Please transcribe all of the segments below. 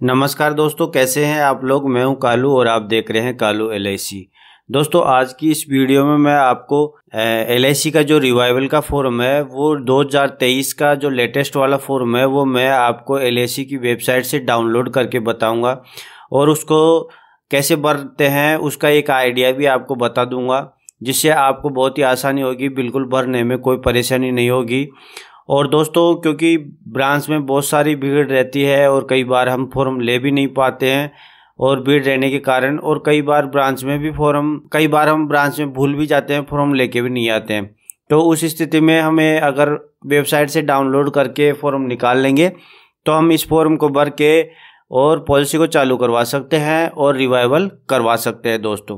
नमस्कार दोस्तों, कैसे हैं आप लोग? मैं हूँ कालू और आप देख रहे हैं कालू एल दोस्तों, आज की इस वीडियो में मैं आपको एल का जो रिवाइवल का फॉर्म है, वो 2023 का जो लेटेस्ट वाला फॉर्म है, वो मैं आपको एल की वेबसाइट से डाउनलोड करके बताऊँगा और उसको कैसे भरते हैं, उसका एक आइडिया भी आपको बता दूँगा, जिससे आपको बहुत ही आसानी होगी, बिल्कुल भरने में कोई परेशानी नहीं होगी। और दोस्तों, क्योंकि ब्रांच में बहुत सारी भीड़ रहती है और कई बार हम फॉर्म ले भी नहीं पाते हैं और भीड़ रहने के कारण और कई बार ब्रांच में भी फॉर्म कई बार हम ब्रांच में भूल भी जाते हैं फॉर्म लेके भी नहीं आते हैं। तो उस स्थिति में हमें अगर वेबसाइट से डाउनलोड करके फॉर्म निकाल लेंगे तो हम इस फॉर्म को भर के और पॉलिसी को चालू करवा सकते हैं और रिवाइवल करवा सकते हैं दोस्तों।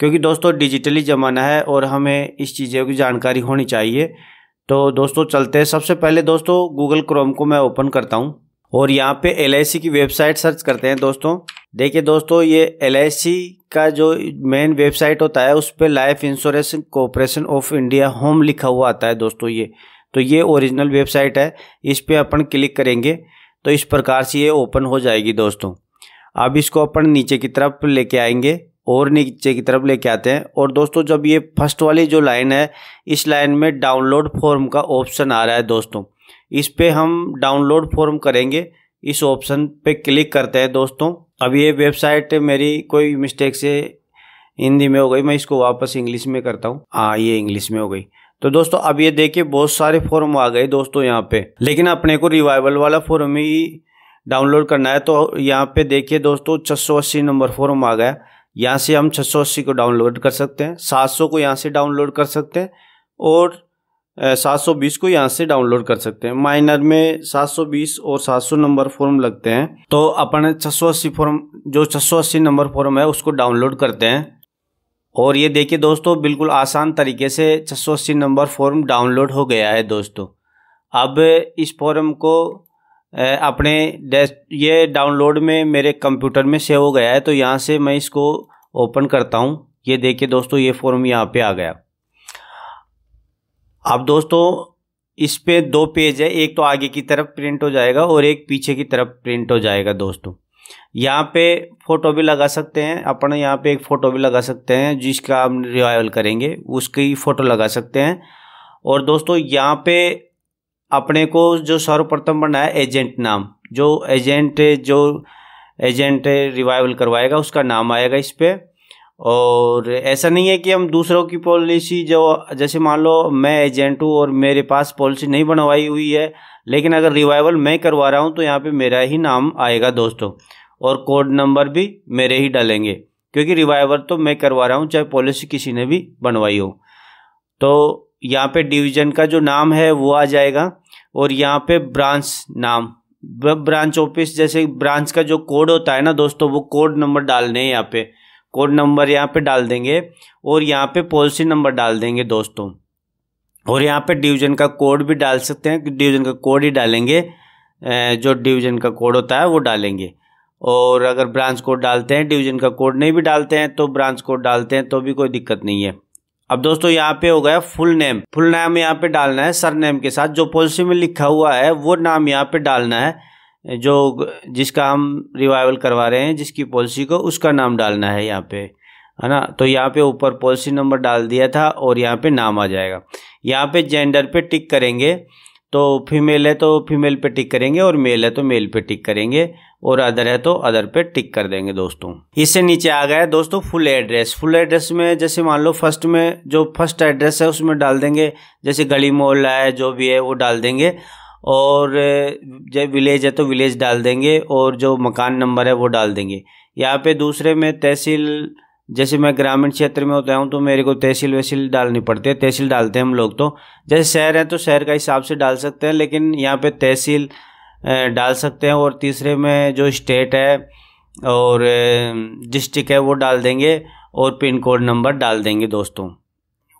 क्योंकि दोस्तों डिजिटली ज़माना है और हमें इस चीज़ों की जानकारी होनी चाहिए। तो दोस्तों, चलते हैं। सबसे पहले दोस्तों गूगल क्रोम को मैं ओपन करता हूँ और यहाँ पे LIC की वेबसाइट सर्च करते हैं दोस्तों। देखिए दोस्तों, ये LIC का जो मेन वेबसाइट होता है, उस पर life insurance corporation of India home लिखा हुआ आता है दोस्तों ये। तो ये ओरिजिनल वेबसाइट है। इस पर अपन क्लिक करेंगे तो इस प्रकार से ये ओपन हो जाएगी दोस्तों। अब इसको अपन नीचे की तरफ़ लेके आएँगे। और नीचे की तरफ़ लेके आते हैं। और दोस्तों, जब ये फ़र्स्ट वाली जो लाइन है, इस लाइन में डाउनलोड फॉर्म का ऑप्शन आ रहा है दोस्तों। इस पे हम डाउनलोड फॉर्म करेंगे। इस ऑप्शन पे क्लिक करते हैं दोस्तों। अब ये वेबसाइट मेरी कोई मिस्टेक से हिंदी में हो गई, मैं इसको वापस इंग्लिश में करता हूँ। हाँ ये इंग्लिश में हो गई। तो दोस्तों, अब ये देखिए, बहुत सारे फॉर्म आ गए दोस्तों यहाँ पे। लेकिन अपने को रिवाइवल वाला फॉर्म ही डाउनलोड करना है तो यहाँ पे देखिए दोस्तों छः नंबर फॉर्म आ गया। यहाँ से हम छः सौ अस्सी को डाउनलोड कर सकते हैं 700 को यहाँ से डाउनलोड कर सकते हैं और 720 को यहाँ से डाउनलोड कर सकते हैं। माइनर में 720 और 700 नंबर फॉर्म लगते हैं। तो अपन छः फॉर्म जो छः नंबर फॉर्म है, उसको डाउनलोड करते हैं। और ये देखिए दोस्तों, बिल्कुल आसान तरीके से छः नंबर फॉर्म डाउनलोड हो गया है दोस्तों। अब इस फॉर्म को अपने डेस्क ये डाउनलोड में मेरे कंप्यूटर में सेव हो गया है तो यहाँ से मैं इसको ओपन करता हूँ। ये देखिए दोस्तों, ये फॉर्म यहाँ पे आ गया। अब दोस्तों, इस पे दो पेज है, एक तो आगे की तरफ़ प्रिंट हो जाएगा और एक पीछे की तरफ़ प्रिंट हो जाएगा दोस्तों। यहाँ पे फ़ोटो भी लगा सकते हैं, अपन यहाँ पे एक फ़ोटो भी लगा सकते हैं, जिसका हम रिवाइवल करेंगे, उसकी फ़ोटो लगा सकते हैं। और दोस्तों, यहाँ पे अपने को जो सर्वप्रथम बनना है एजेंट नाम। जो एजेंट जो एजेंट रिवाइवल करवाएगा, उसका नाम आएगा इस पर और ऐसा नहीं है कि हम दूसरों की पॉलिसी जो, जैसे मान लो मैं एजेंट हूँ और मेरे पास पॉलिसी नहीं बनवाई हुई है, लेकिन अगर रिवाइवल मैं करवा रहा हूँ तो यहाँ पे मेरा ही नाम आएगा दोस्तों। और कोड नंबर भी मेरे ही डालेंगे, क्योंकि रिवाइवल तो मैं करवा रहा हूँ, चाहे पॉलिसी किसी ने भी बनवाई हो। तो यहाँ पे डिवीज़न का जो नाम है वो आ जाएगा और यहाँ पे ब्रांच नाम। ब्रांच ऑफ़िस जैसे ब्रांच का जो कोड होता है ना दोस्तों, वो कोड नंबर डालने हैं यहाँ पे। कोड नंबर यहाँ पे डाल देंगे और यहाँ पे पॉलिसी नंबर डाल देंगे दोस्तों। और यहाँ पे डिवीज़न का कोड भी डाल सकते हैं, डिवीज़न का कोड ही डालेंगे जो डिवीज़न का कोड होता है वो डालेंगे। और अगर ब्रांच कोड डालते हैं, डिवीज़न का कोड नहीं भी डालते हैं तो ब्रांच कोड डालते हैं तो भी कोई दिक्कत नहीं है। अब दोस्तों यहाँ पे हो गया फुल नेम फुल नेम यहाँ पे डालना है सर नेम के साथ। जो पॉलिसी में लिखा हुआ है, वो नाम यहाँ पे डालना है। जो जिसका हम रिवाइवल करवा रहे हैं, जिसकी पॉलिसी को, उसका नाम डालना है यहाँ पे। है ना? तो यहाँ पे ऊपर पॉलिसी नंबर डाल दिया था और यहाँ पे नाम आ जाएगा। यहाँ पे जेंडर पे टिक करेंगे तो फीमेल है तो फीमेल पे टिक करेंगे और मेल है तो मेल पे टिक करेंगे। और अदर है तो अदर पे टिक कर देंगे दोस्तों। इससे नीचे आ गया दोस्तों फुल एड्रेस फुल एड्रेस में जैसे मान लो फ़र्स्ट में जो फ़र्स्ट एड्रेस है उसमें डाल देंगे, जैसे गली मोहल्ला है, जो भी है वो डाल देंगे। और, जब विलेज है तो विलेज डाल देंगे और जो मकान नंबर है वो डाल देंगे। यहाँ पे दूसरे में तहसील, जैसे मैं ग्रामीण क्षेत्र में होता हूँ तो मेरे को तहसील वहसील डालनी पड़ती है, तहसील डालते हैं हम लोग तो। जैसे शहर है तो शहर का हिसाब से डाल सकते हैं, लेकिन यहाँ पे तहसील डाल सकते हैं और तीसरे में जो स्टेट है और डिस्ट्रिक्ट है वो डाल देंगे और पिन कोड नंबर डाल देंगे दोस्तों।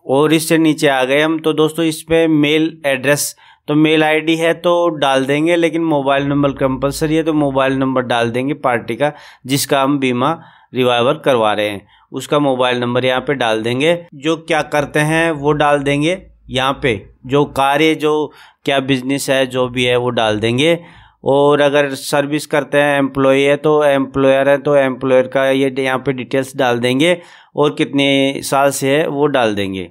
और इससे नीचे आ गए हम तो दोस्तों इस पर मेल एड्रेस तो मेल आईडी है तो डाल देंगे, लेकिन मोबाइल नंबर कंपलसरी है तो मोबाइल नंबर डाल देंगे पार्टी का, जिसका हम बीमा रिवाइवर करवा रहे हैं। उसका मोबाइल नंबर यहाँ पे डाल देंगे। जो क्या करते हैं वो डाल देंगे। यहाँ पे जो कार्य, जो क्या बिज़नेस है, जो भी है, वो डाल देंगे। और अगर सर्विस करते हैं एम्प्लॉय है तो एम्प्लॉयर है तो एम्प्लॉयर का ये यहाँ पे डिटेल्स डाल देंगे और कितने साल से है, वो डाल देंगे।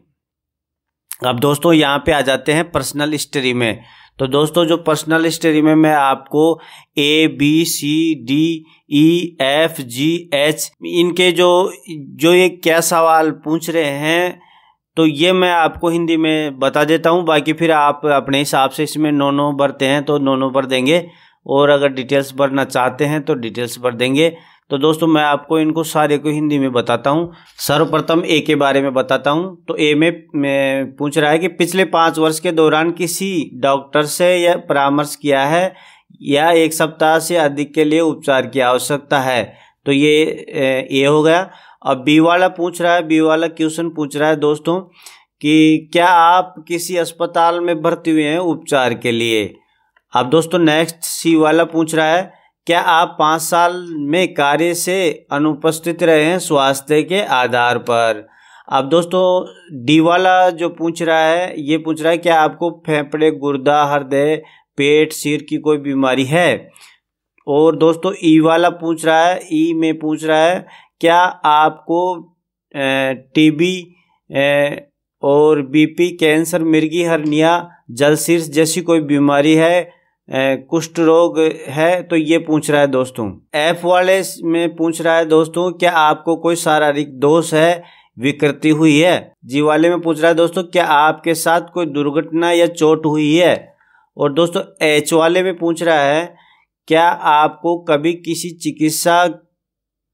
अब दोस्तों, यहाँ पे आ जाते हैं पर्सनल हिस्ट्री में। तो दोस्तों, जो पर्सनल हिस्ट्री में मैं आपको A B C D E F G H इनके जो जो ये क्या सवाल पूछ रहे हैं तो ये मैं आपको हिंदी में बता देता हूँ। बाकी फिर आप अपने हिसाब से इसमें नो नो भरते हैं तो नो नो भर देंगे। और अगर डिटेल्स भरना चाहते हैं तो डिटेल्स भर देंगे। तो दोस्तों मैं आपको इनको सारे को हिंदी में बताता हूँ। सर्वप्रथम ए के बारे में बताता हूँ। तो ए में, में पूछ रहा है कि पिछले पाँच वर्ष के दौरान किसी डॉक्टर से यह परामर्श किया है? या एक सप्ताह से अधिक के लिए उपचार की आवश्यकता है? तो ये ए हो गया। अब बी वाला पूछ रहा है, बी वाला क्वेश्चन पूछ रहा है दोस्तों कि क्या आप किसी अस्पताल में भर्ती हुए हैं उपचार के लिए? अब दोस्तों नेक्स्ट सी वाला पूछ रहा है, क्या आप पाँच साल में कार्य से अनुपस्थित रहे हैं स्वास्थ्य के आधार पर? अब दोस्तों डी वाला जो पूछ रहा है, ये पूछ रहा है, क्या आपको फेफड़े, गुर्दा, हृदय, पेट, सिर की कोई बीमारी है? और दोस्तों ई वाला पूछ रहा है ई में पूछ रहा है क्या आपको टीबी और बीपी, कैंसर, मिर्गी, हरनिया जलसीर्स जैसी कोई बीमारी है कुष्ठ रोग है तो ये पूछ रहा है दोस्तों। एफ़ वाले में पूछ रहा है दोस्तों, क्या आपको कोई शारीरिक दोष है? विकृति हुई है। जी वाले में पूछ रहा है दोस्तों, क्या आपके साथ कोई दुर्घटना या चोट हुई है? और दोस्तों एच वाले में पूछ रहा है, क्या आपको कभी किसी चिकित्सा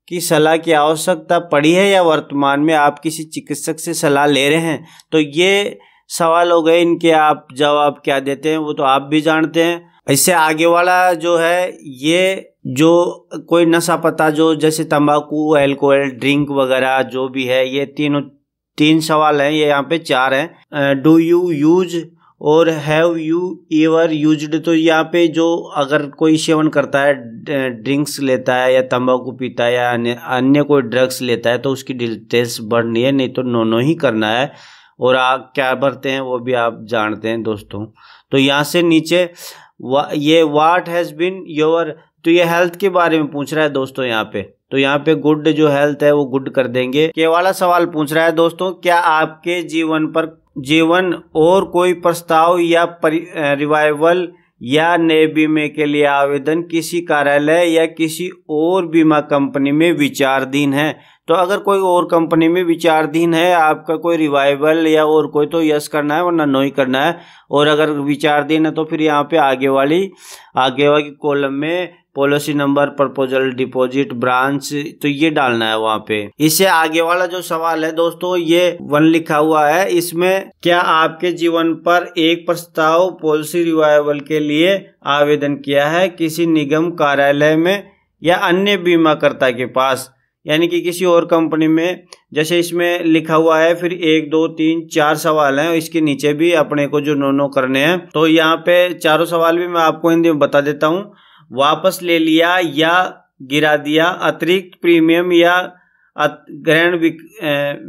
की सलाह की आवश्यकता पड़ी है या वर्तमान में आप किसी चिकित्सक से सलाह ले रहे हैं? तो ये सवाल हो गए इनके, आप जवाब क्या देते हैं? वो तो आप भी जानते हैं। इससे आगे वाला जो है, ये जो कोई नशा पता, जो जैसे तंबाकू एल्कोहल ड्रिंक वगैरह जो भी है, ये तीनों, तीन सवाल हैं, ये यहाँ पे चार हैं। डू यू यूज़ और हैव यू एवर यूज्ड तो यहाँ पे जो अगर कोई सेवन करता है ड्रिंक्स लेता है या तंबाकू पीता है या अन्य अन्य कोई ड्रग्स लेता है तो उसकी डिटेल्स बढ़नी है नहीं तो नो नो ही करना है। और आप क्या भरते हैं वो भी आप जानते हैं दोस्तों। तो यहाँ से नीचे वा, ये वाट हैज़ बिन योर तो ये हेल्थ के बारे में पूछ रहा है दोस्तों यहाँ पे। तो यहाँ पे गुड जो हेल्थ है वो गुड कर देंगे। के वाला सवाल पूछ रहा है दोस्तों, क्या आपके जीवन पर, जीवन और कोई प्रस्ताव या रिवाइवल या नए बीमे के लिए आवेदन किसी कार्यालय या किसी और बीमा कंपनी में विचारधीन है? तो अगर कोई और कंपनी में विचारधीन है, आपका कोई रिवाइवल या और कोई तो यस करना है वरना नो ही करना है। और अगर विचारधीन है तो फिर यहाँ पे आगे वाली आगे वाली कॉलम में policy number proposal deposit branch तो ये डालना है वहाँ पे। इससे आगे वाला जो सवाल है दोस्तों, ये वन लिखा हुआ है। इसमें क्या आपके जीवन पर एक प्रस्ताव पॉलिसी रिवाइवल के लिए आवेदन किया है? किसी निगम कार्यालय में या अन्य बीमाकर्ता के पास? यानी कि किसी और कंपनी में, जैसे इसमें लिखा हुआ है, फिर एक, दो, तीन, चार सवाल हैं इसके नीचे भी अपने को जो नो नो करने हैं। तो यहाँ पे चारों सवाल भी मैं आपको हिंदी में बता देता हूँ। वापस ले लिया या गिरा दिया, अतिरिक्त प्रीमियम या ग्रहण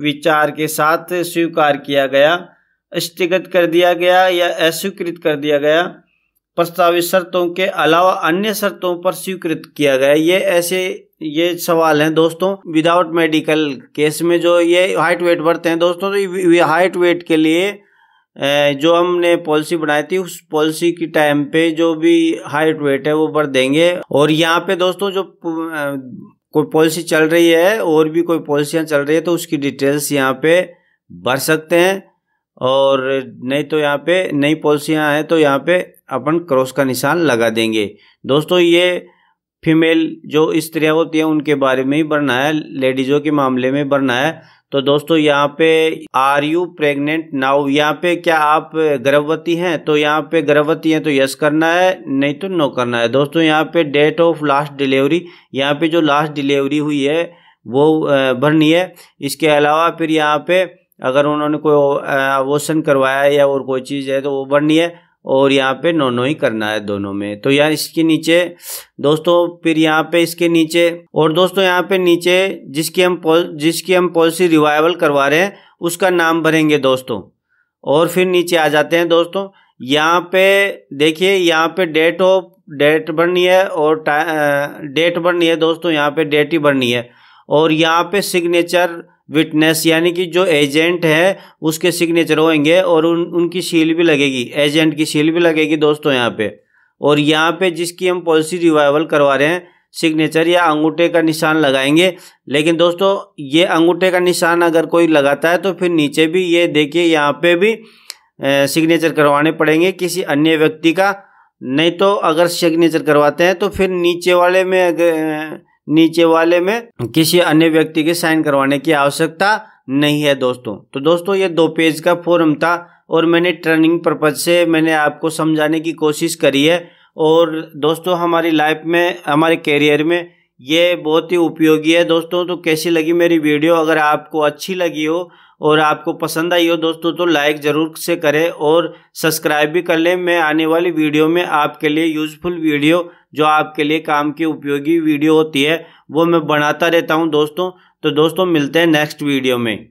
विचार के साथ स्वीकार किया गया स्थगित कर दिया गया या अस्वीकृत कर दिया गया। प्रस्तावित शर्तों के अलावा अन्य शर्तों पर स्वीकृत किया गया। ये ऐसे, ये सवाल हैं दोस्तों विदाउट मेडिकल केस में जो ये हाइट वेट बढ़ते हैं दोस्तों तो हाइट वेट के लिए जो हमने पॉलिसी बनाई थी, उस पॉलिसी की टाइम पे जो भी हाइट वेट है वो बढ़ देंगे। और यहाँ पे दोस्तों जो कोई पॉलिसी चल रही है, और भी कोई पॉलिसियाँ चल रही है तो उसकी डिटेल्स यहाँ पे भर सकते हैं। और नहीं तो यहाँ पे नई पॉलिसियाँ हैं तो यहाँ पे अपन क्रॉस का निशान लगा देंगे। दोस्तों, ये फीमेल जो स्त्रियाँ होती हैं, उनके बारे में ही भरना है, लेडीज़ों के मामले में भरना है। तो दोस्तों, यहाँ पे आर यू प्रेग्नेंट नाउ यहाँ पे क्या आप गर्भवती हैं? तो यहाँ पे गर्भवती हैं तो यस करना है, नहीं तो नो करना है। दोस्तों, यहाँ पे डेट ऑफ़ लास्ट डिलीवरी यहाँ पे जो लास्ट डिलीवरी हुई है, वो भरनी है। इसके अलावा फिर यहाँ पे अगर उन्होंने कोई अवोशन करवाया है या और कोई चीज़ है तो वो भरनी है। और यहाँ पे नो नो ही करना है दोनों में। तो यार इसके नीचे, दोस्तों, फिर यहाँ पे इसके नीचे, और दोस्तों यहाँ पे नीचे जिसकी हम जिसकी हम पॉलिसी रिवाइवल करवा रहे हैं, उसका नाम भरेंगे दोस्तों। और फिर नीचे आ जाते हैं दोस्तों। यहाँ पे देखिए, यहाँ पे डेट ऑफ़, डेट भरनी है और डेट भरनी है दोस्तों, यहाँ पे डेट ही भरनी है। और यहाँ पे सिग्नेचर विटनेस यानी कि जो एजेंट है, उसके सिग्नेचर होंगे और उन, उनकी सील भी लगेगी। एजेंट की सील भी लगेगी दोस्तों यहाँ पे। और यहाँ पे जिसकी हम पॉलिसी रिवाइवल करवा रहे हैं सिग्नेचर या अंगूठे का निशान लगाएँगे। लेकिन दोस्तों, ये अंगूठे का निशान अगर कोई लगाता है तो फिर नीचे भी ये देखिए, यहाँ पे भी सिग्नेचर करवाने पड़ेंगे किसी अन्य व्यक्ति का। नहीं तो अगर सिग्नेचर करवाते हैं तो फिर नीचे वाले में नीचे वाले में किसी अन्य व्यक्ति के साइन करवाने की आवश्यकता नहीं है दोस्तों। तो दोस्तों, ये दो पेज का फॉर्म था और मैंने ट्रेनिंग पर्पज से मैंने आपको समझाने की कोशिश करी है। और दोस्तों, हमारी लाइफ में, हमारे करियर में ये बहुत ही उपयोगी है। दोस्तों तो कैसी लगी मेरी वीडियो अगर आपको अच्छी लगी हो और आपको पसंद आई हो दोस्तों तो लाइक ज़रूर से करें और सब्सक्राइब भी कर लें। मैं आने वाली वीडियो में आपके लिए यूज़फुल वीडियो जो आपके लिए काम की उपयोगी वीडियो होती है, वो मैं बनाता रहता हूँ दोस्तों। तो दोस्तों, मिलते हैं नेक्स्ट वीडियो में।